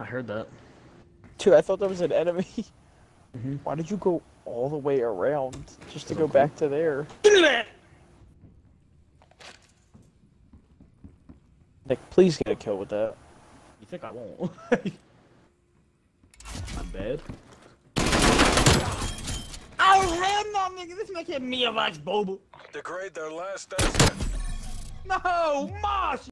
I heard that. Dude, I thought that was an enemy. Mhm. Why did you go all the way around just to go back to there? Nick, please get a kill with that. You think I won't? I'm bad. Oh hell no, nigga! This man can't me a box boba. Degrade their last asset. No, Mosh.